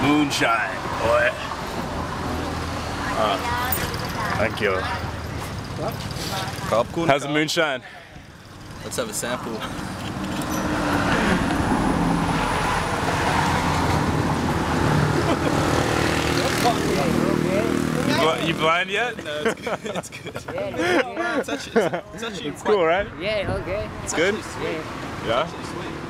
Moonshine, boy. Thank you. Popcorn. How's the moonshine? Let's have a sample. You, bl- you blind yet? No, it's good. It's good. it's actually, it's, it's actually It's cool, right? Yeah, okay. It's good? Yeah. Yeah?